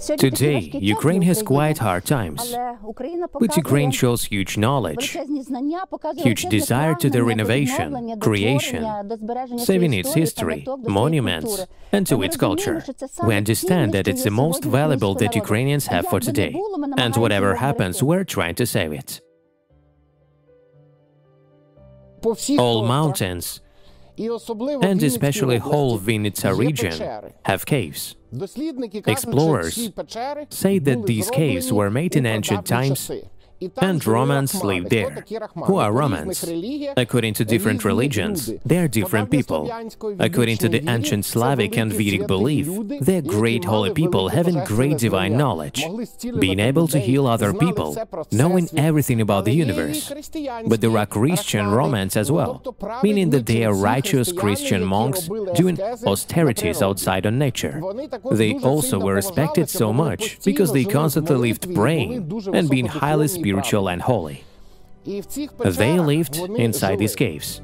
Today, Ukraine has quite hard times, but Ukraine shows huge knowledge, huge desire to the renovation, creation, saving its history, monuments, and to its culture. We understand that it's the most valuable that Ukrainians have for today, and whatever happens, we're trying to save it. All mountains, and especially whole Vinnytsia region, have caves. Explorers say that these caves were made in ancient times and Rahmans live there. Who are Rahmans? According to different religions, they are different people. According to the ancient Slavic and Vedic belief, they're great holy people having great divine knowledge, being able to heal other people, knowing everything about the universe. But there are Christian Rahmans as well, meaning that they are righteous Christian monks doing austerities outside on nature. They also were respected so much because they constantly lived praying and being highly spiritual spiritual and holy. They lived inside these caves.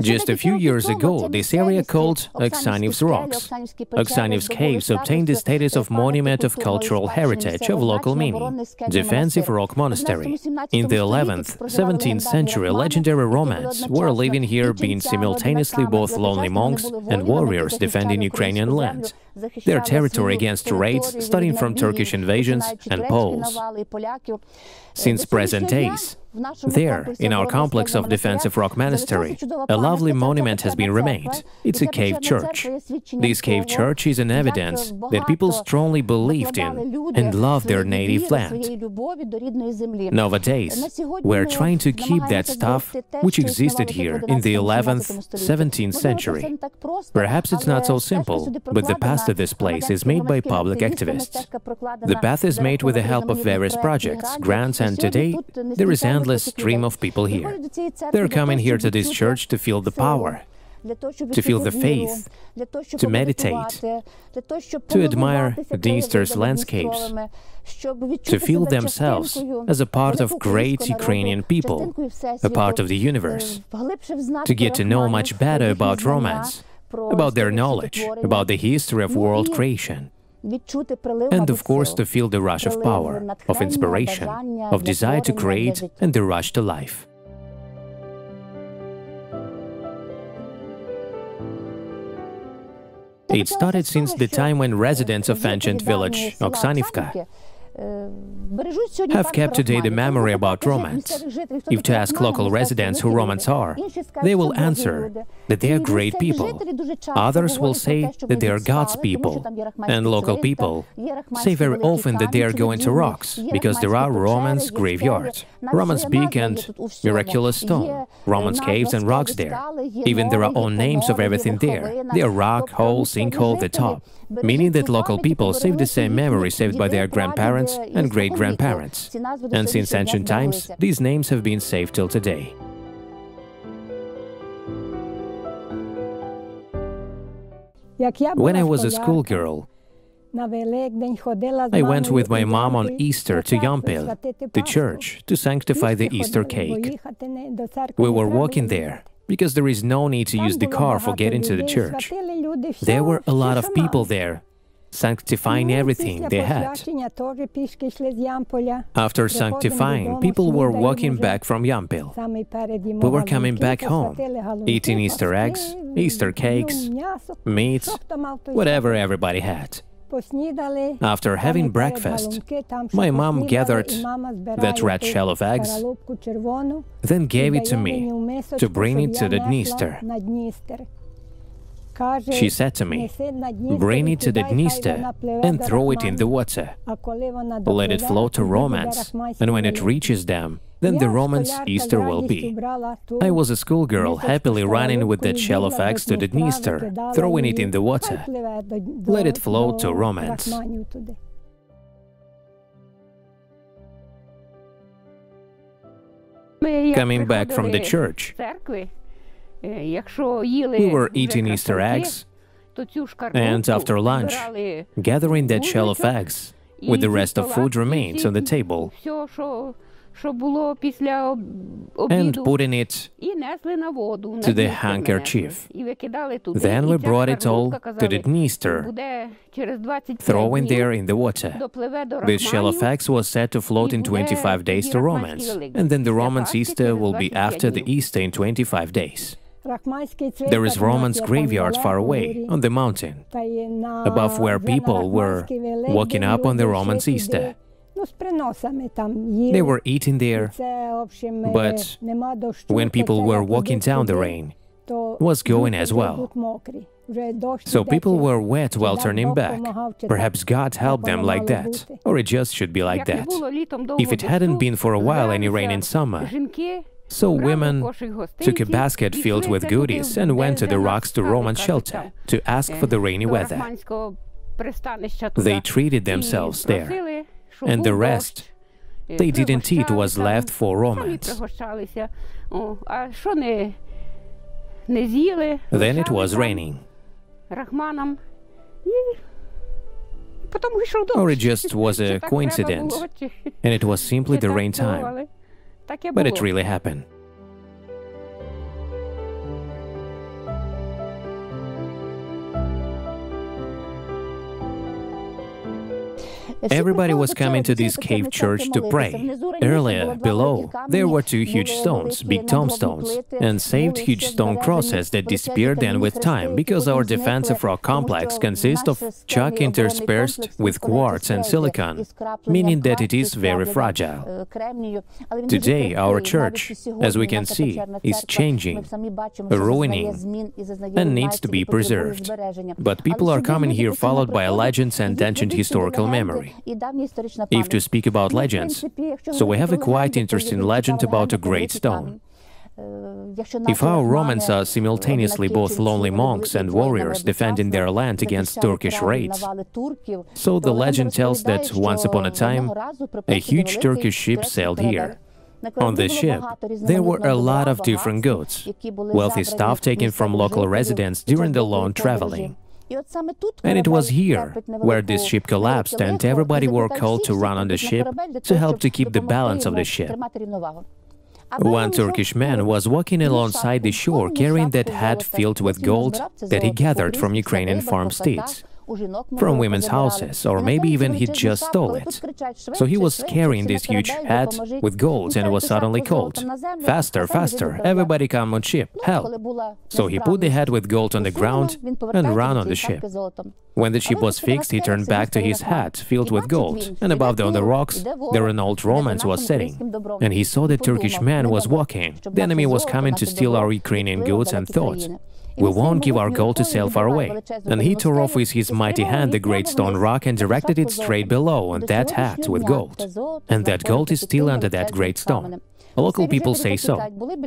Just a few years ago, this area called Oksaniv's Rocks. Oksaniv's caves obtained the status of Monument of Cultural Heritage of local meaning, defensive rock monastery. In the 11th, 17th century, legendary Rahmans were living here being simultaneously both lonely monks and warriors defending Ukrainian land their territory against raids starting from Turkish invasions and Poles. Since present days, there, in our complex of defensive rock monastery, a lovely monument has been remained. It's a cave church. This cave church is an evidence that people strongly believed in and loved their native land. Nowadays, we're trying to keep that stuff which existed here in the 11th, 17th century. Perhaps it's not so simple, but the past to this place is made by public activists. The path is made with the help of various projects, grants, and today there is endless stream of people here. They're coming here to this church to feel the power, to feel the faith, to meditate, to admire Dniester's landscapes, to feel themselves as a part of great Ukrainian people, a part of the universe, to get to know much better about Rahmans, about their knowledge, about the history of world creation. And of course, to feel the rush of power, of inspiration, of desire to create, and the rush to life. It started since the time when residents of ancient village Oksanivka have kept today the memory about Rahmans. If to ask local residents who Rahmans are, they will answer that they are great people. Others will say that they are God's people. And local people say very often that they are going to rocks, because there are Rahmans graveyards, Rahmans big and miraculous stone, Rahmans caves and rocks there. Even there are all names of everything there. They are rock, hole, sinkhole, the top meaning that local people save the same memory saved by their grandparents and great-grandparents. And since ancient times, these names have been saved till today. When I was a schoolgirl, I went with my mom on Easter to Yampil, the church, to sanctify the Easter cake. We were walking there, because there is no need to use the car for getting to the church. There were a lot of people there, sanctifying everything they had. After sanctifying, people were walking back from Yampil. We were coming back home, eating Easter eggs, Easter cakes, meats, whatever everybody had. After having breakfast, my mom gathered that red shell of eggs, then gave it to me to bring it to the Dniester. She said to me, Bring it to the Dniester and throw it in the water. Let it flow to Rahmans, and when it reaches them, then the Rahmans Easter will be. I was a schoolgirl happily running with that shell of eggs to the Dniester, throwing it in the water. Let it flow to Rahmans. Coming back from the church, we were eating Easter eggs, and after lunch, gathering that shell of eggs, with the rest of food remains on the table and putting it to the handkerchief. Then we brought it all to the Dniester, throwing there in the water. This shell of eggs was said to float in 25 days to Rahmans, and then the Rahmans' Easter will be after the Easter in 25 days. There is Rahmans' graveyard far away on the mountain, above where people were walking up on the Rahmans' Easter. They were eating there, but when people were walking down the rain, was going as well. So people were wet while turning back. Perhaps God helped them like that, or it just should be like that. If it hadn't been for a while any rain in summer, so women took a basket filled with goodies and went to the rocks to Rahman shelter to ask for the rainy weather. They treated themselves there. and the rest they didn't eat was left for Rahmans. Then it was raining. Or it just was a coincidence, and it was simply the rain time. But it really happened. Everybody was coming to this cave church to pray. Earlier, below, there were two huge stones, big tombstones, and saved huge stone crosses that disappeared then with time, because our defensive rock complex consists of chalk interspersed with quartz and silicon, meaning that it is very fragile. Today, our church, as we can see, is changing, ruining, and needs to be preserved. But people are coming here followed by a legends and ancient historical memory. If to speak about legends, so we have a quite interesting legend about a great stone. If our Rahmans are simultaneously both lonely monks and warriors defending their land against Turkish raids, so the legend tells that once upon a time, a huge Turkish ship sailed here. On the ship, there were a lot of different goods, wealthy stuff taken from local residents during the long traveling. And it was here where this ship collapsed and everybody were called to run on the ship to help to keep the balance of the ship. One Turkish man was walking alongside the shore carrying that hat filled with gold that he gathered from Ukrainian farm steeds from women's houses, or maybe even he just stole it. So he was carrying this huge hat with gold and was suddenly called, Faster, faster, everybody come on ship, help! So he put the hat with gold on the ground and ran on the ship. When the ship was fixed, he turned back to his hat filled with gold, and above there on the rocks, there an old Rahman was sitting. And he saw the Turkish man was walking. The enemy was coming to steal our Ukrainian goods and thought, we won't give our gold to sail far away. And he tore off with his mighty hand the great stone rock and directed it straight below on that hat with gold. And that gold is still under that great stone. Local people say so.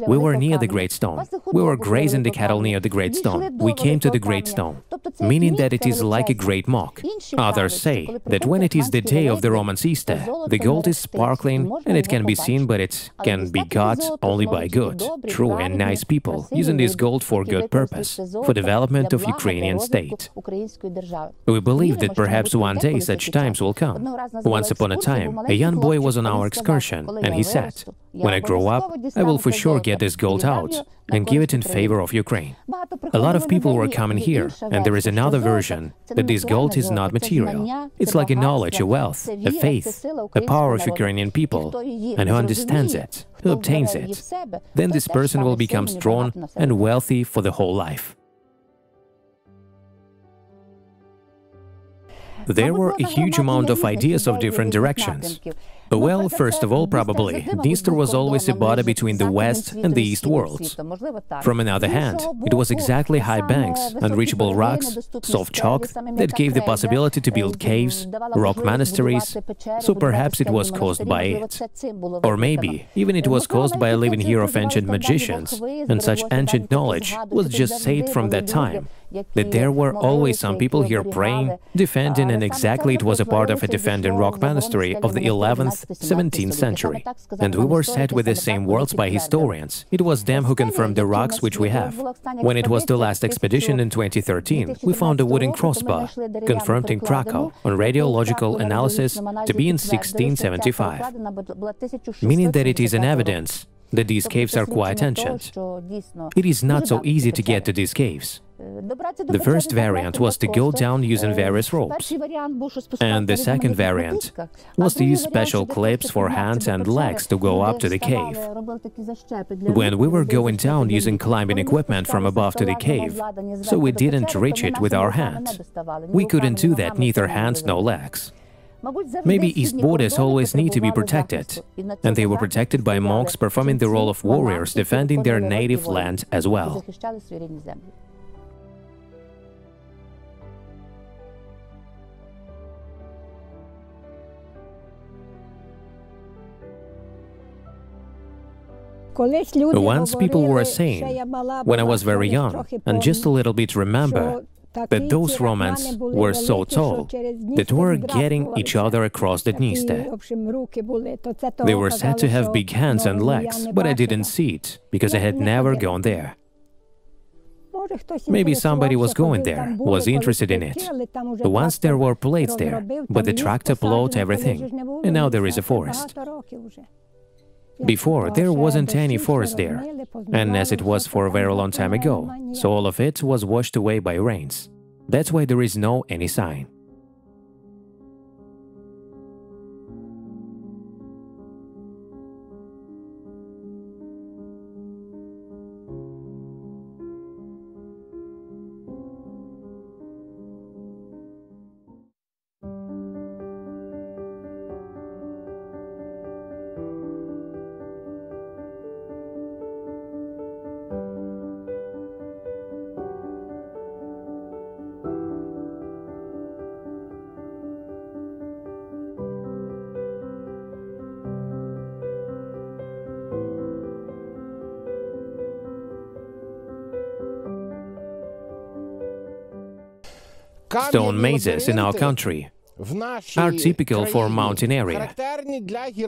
We were near the Great Stone. We were grazing the cattle near the Great Stone. We came to the Great Stone, meaning that it is like a great mock. Others say that when it is the day of the Rahman Easter, the gold is sparkling and it can be seen, but it can be got only by good, true and nice people, using this gold for good purpose, for development of Ukrainian state. We believe that perhaps one day such times will come. Once upon a time, a young boy was on our excursion, and he said, when I grow up, I will for sure get this gold out and give it in favor of Ukraine. A lot of people were coming here, and there is another version that this gold is not material. It's like a knowledge, a wealth, a faith, a power of Ukrainian people, and who understands it, who obtains it. Then this person will become strong and wealthy for the whole life. There were a huge amount of ideas of different directions. Well, first of all, probably, Dniester was always a border between the West and the East worlds. From another hand, it was exactly high banks, unreachable rocks, soft chalk that gave the possibility to build caves, rock monasteries, so perhaps it was caused by it. Or maybe even it was caused by a living here of ancient magicians, and such ancient knowledge was just saved from that time, that there were always some people here praying, defending, and exactly it was a part of a defending rock monastery of the 11th 16th, 17th century, and we were set with the same worlds by historians. It was them who confirmed the rocks which we have. When it was the last expedition in 2013, we found a wooden crossbar, confirmed in Krakow on radiological analysis to be in 1675, meaning that it is an evidence that these caves are quite ancient. It is not so easy to get to these caves. The first variant was to go down using various ropes, and the second variant was to use special clips for hands and legs to go up to the cave. When we were going down using climbing equipment from above to the cave, so we didn't reach it with our hands. We couldn't do that, neither hands nor legs. Maybe East borders always need to be protected, and they were protected by monks performing the role of warriors defending their native land as well. Once people were saying, when I was very young, and just a little bit remember, that those Rahmans were so tall that were getting each other across the Dniester. They were said to have big hands and legs, but I didn't see it, because I had never gone there. Maybe somebody was going there, was interested in it. Once there were plates there, but the tractor plowed everything, and now there is a forest. Before, there wasn't any forest there, and as it was for a very long time ago, so all of it was washed away by rains. That's why there is no any sign. Stone mazes in our country. are typical for mountain area.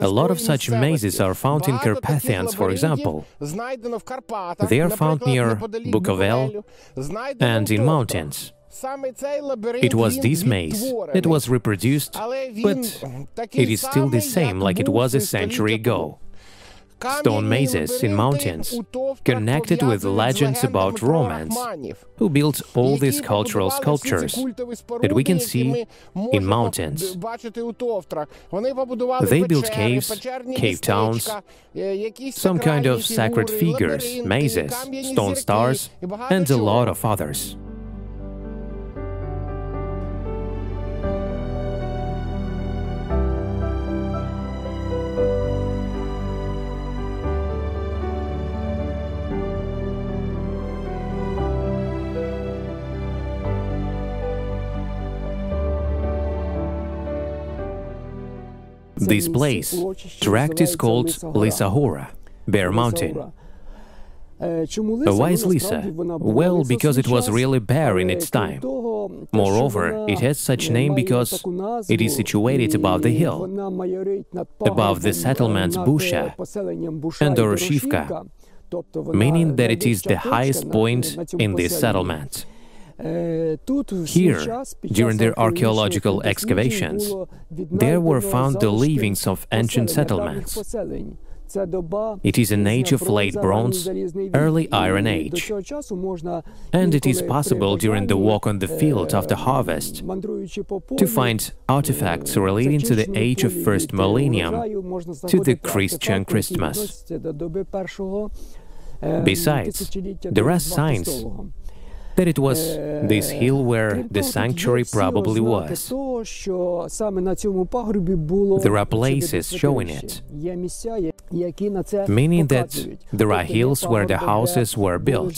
A lot of such mazes are found in Carpathians, for example. They are found near Bukovel and in mountains. It was this maze that was reproduced, but it is still the same like it was a century ago stone mazes in mountains, connected with legends about Rahmans, who built all these cultural sculptures that we can see in mountains. They built caves, cave towns, some kind of sacred figures, mazes, stone stars, and a lot of others. This place, tract is called Lysa Bare Mountain. Why is Lysa? Well, because it was really bare in its time. Moreover, it has such name because it is situated above the hill, above the settlements Busha and Doroshivka, meaning that it is the highest point in this settlement. Here, during their archaeological excavations, there were found the leavings of ancient settlements. It is an age of late bronze, early Iron Age, and it is possible during the walk on the field after harvest to find artifacts relating to the age of first millennium to the Christian Christmas. Besides, there are signs that it was this hill where the sanctuary probably was. There are places showing it, meaning that there are hills where the houses were built.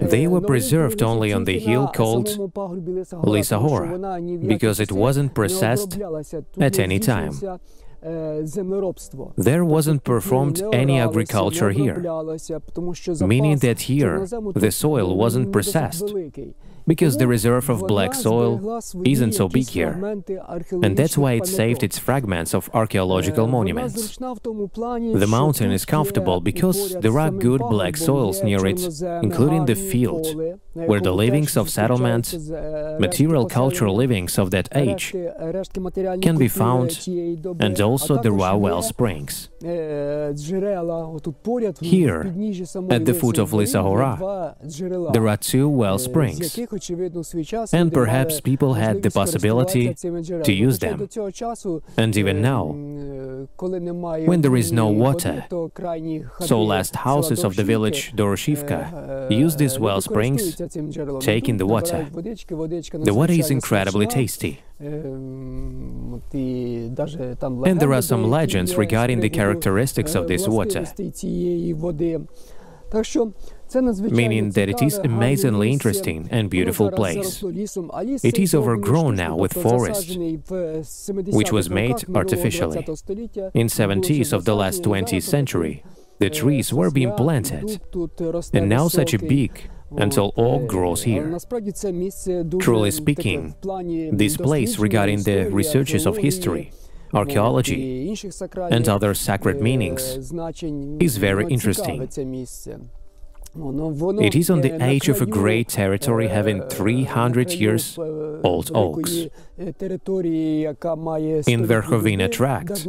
They were preserved only on the hill called Lysa Hora, because it wasn't processed at any time. There wasn't performed any agriculture here, meaning that here the soil wasn't processed. Because the reserve of black soil isn't so big here, and that's why it saved its fragments of archaeological monuments. The mountain is comfortable because there are good black soils near it, including the field, where the livings of settlements, material cultural livings of that age, can be found, and also there are well springs. Here, at the foot of Lysa Hora, there are two well springs, and perhaps people had the possibility to use them. And even now, when there is no water, so last houses of the village Doroshivka use these well springs, taking the water. The water is incredibly tasty. And there are some legends regarding the characteristics of this water meaning that it is amazingly interesting and beautiful place. It is overgrown now with forest, which was made artificially. In 70s of the last 20th century, the trees were being planted, and now such a big until all grows here. Truly speaking, this place regarding the researches of history, archaeology, and other sacred meanings is very interesting. It is on the edge of a great territory having 300 years old oaks. In Verkhovina tract,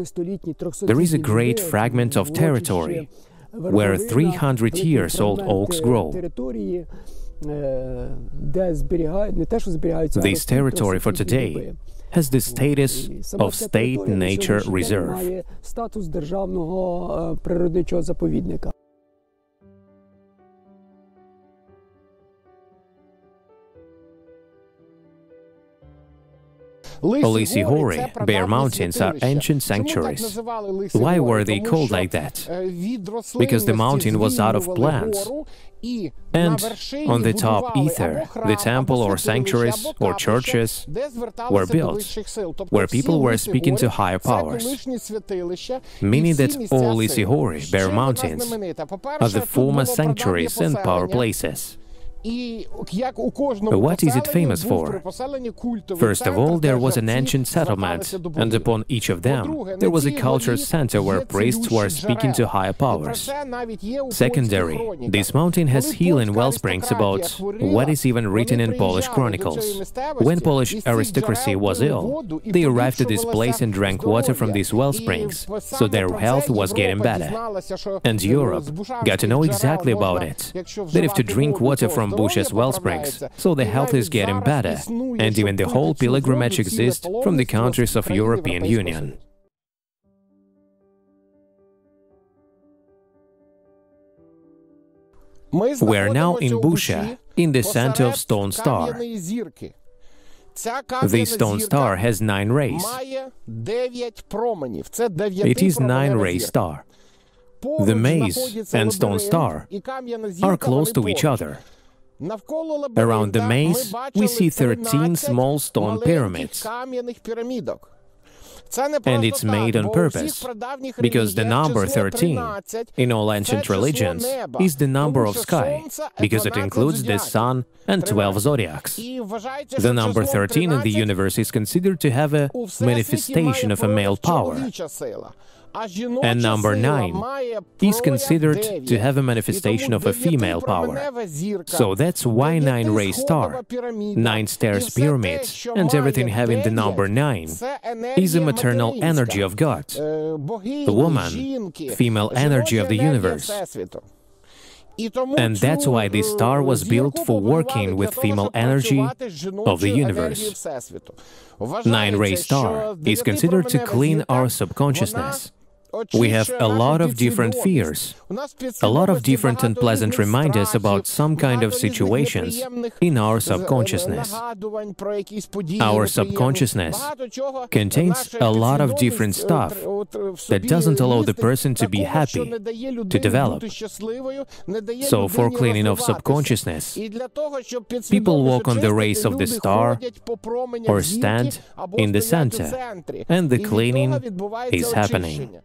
there is a great fragment of territory where 300 years old oaks grow. This territory for today has the status of State Nature Reserve. Lysi Hory, Bare Mountains are ancient sanctuaries. Why were they called like that? Because the mountain was out of plants. And on the top either the temple or sanctuaries or churches were built, where people were speaking to higher powers, meaning that all Isihori, Bare Mountains, are the former sanctuaries and power places. What is it famous for? First of all, there was an ancient settlement, and upon each of them there was a culture center where priests were speaking to higher powers. Secondary, this mountain has healing well springs about what is even written in Polish chronicles. When Polish aristocracy was ill, they arrived at this place and drank water from these well springs, so their health was getting better. And Europe got to know exactly about it, that if to drink water from Bush's well springs, so the health is getting better, and even the whole pilgrimage exists from the countries of European Union. We are now in Busha, in the center of Stone Star. This stone star has nine rays. It is nine-ray star. The maze and stone star are close to each other. Around the maze, we see 13 small stone pyramids. And it's made on purpose, because the number 13 in all ancient religions is the number of sky, because it includes the sun and 12 zodiacs. The number 13 in the universe is considered to have a manifestation of a male power. And number 9 is considered to have a manifestation of a female power. So that's why nine ray star, nine stairs pyramids, and everything having the number 9 is a maternal energy of God, the woman, female energy of the universe. And that's why this star was built for working with female energy of the universe. Nine ray star. is considered to clean our subconsciousness we have a lot of different fears, a lot of different unpleasant reminders about some kind of situations in our subconsciousness. Our subconsciousness contains a lot of different stuff that doesn't allow the person to be happy, to develop. So, for cleaning of subconsciousness, people walk on the rays of the star or stand in the center, and the cleaning is happening.